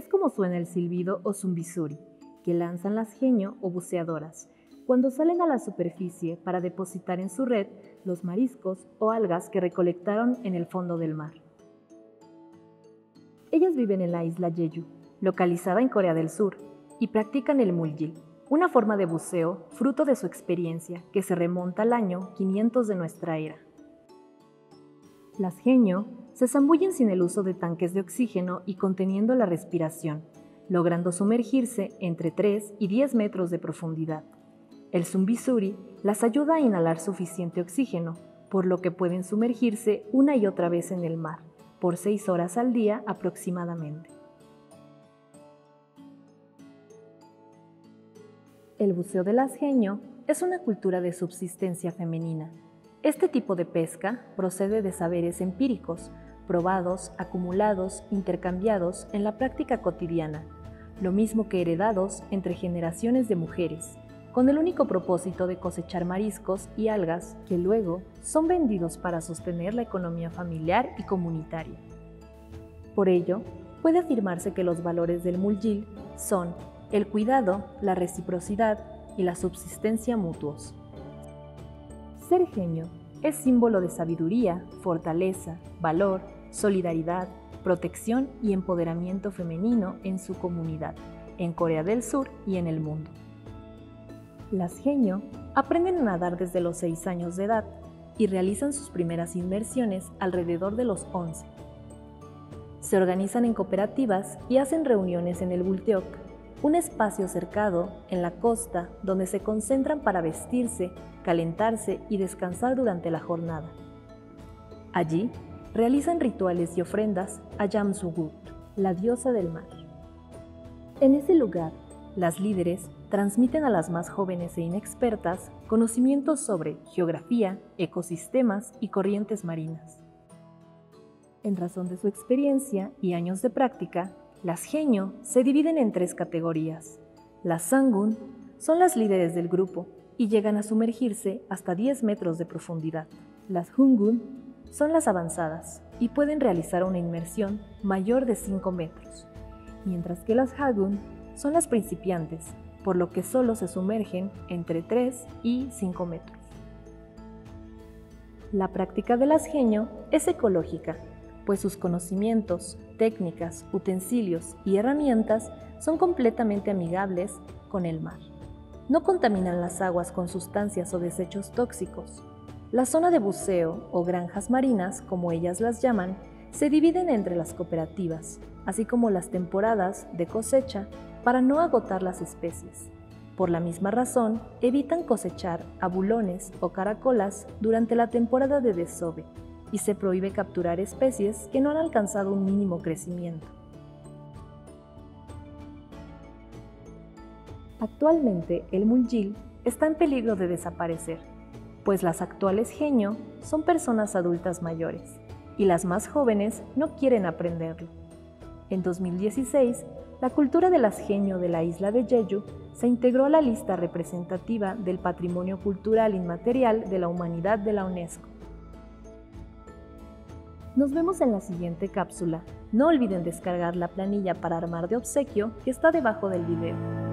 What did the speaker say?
es como suena el silbido o zumbisuri, que lanzan las genio o buceadoras, cuando salen a la superficie para depositar en su red los mariscos o algas que recolectaron en el fondo del mar. Ellas viven en la isla Jeju, localizada en Corea del Sur, y practican el muljil, una forma de buceo fruto de su experiencia que se remonta al año 500 de nuestra era. Las genio se zambullen sin el uso de tanques de oxígeno y conteniendo la respiración, logrando sumergirse entre 3 y 10 metros de profundidad. El zumbisuri las ayuda a inhalar suficiente oxígeno, por lo que pueden sumergirse una y otra vez en el mar, por 6 horas al día aproximadamente. El buceo de las genio es una cultura de subsistencia femenina. Este tipo de pesca procede de saberes empíricos, probados, acumulados, intercambiados en la práctica cotidiana, lo mismo que heredados entre generaciones de mujeres, con el único propósito de cosechar mariscos y algas que luego son vendidos para sostener la economía familiar y comunitaria. Por ello, puede afirmarse que los valores del muljil son el cuidado, la reciprocidad y la subsistencia mutuos. Ser genio es símbolo de sabiduría, fortaleza, valor, solidaridad, protección y empoderamiento femenino en su comunidad, en Corea del Sur y en el mundo. Las genio aprenden a nadar desde los 6 años de edad y realizan sus primeras inmersiones alrededor de los 11. Se organizan en cooperativas y hacen reuniones en el Bulteok, un espacio cercado en la costa donde se concentran para vestirse, calentarse y descansar durante la jornada. Allí realizan rituales y ofrendas a Yamsugut, la diosa del mar. En ese lugar, las líderes transmiten a las más jóvenes e inexpertas conocimientos sobre geografía, ecosistemas y corrientes marinas. En razón de su experiencia y años de práctica, las genio se dividen en tres categorías. Las sangun son las líderes del grupo y llegan a sumergirse hasta 10 metros de profundidad. Las hungun son las avanzadas y pueden realizar una inmersión mayor de 5 metros, mientras que las Hagun son las principiantes, por lo que solo se sumergen entre 3 y 5 metros. La práctica del asgenio es ecológica, pues sus conocimientos, técnicas, utensilios y herramientas son completamente amigables con el mar. No contaminan las aguas con sustancias o desechos tóxicos, la zona de buceo o granjas marinas, como ellas las llaman, se dividen entre las cooperativas, así como las temporadas de cosecha para no agotar las especies. Por la misma razón, evitan cosechar abulones o caracolas durante la temporada de desove y se prohíbe capturar especies que no han alcanzado un mínimo crecimiento. Actualmente, el muljil está en peligro de desaparecer pues las actuales genio son personas adultas mayores y las más jóvenes no quieren aprenderlo. En 2016, la cultura de las genio de la isla de Jeju se integró a la lista representativa del Patrimonio Cultural Inmaterial de la Humanidad de la UNESCO. Nos vemos en la siguiente cápsula. No olviden descargar la planilla para armar de obsequio que está debajo del video.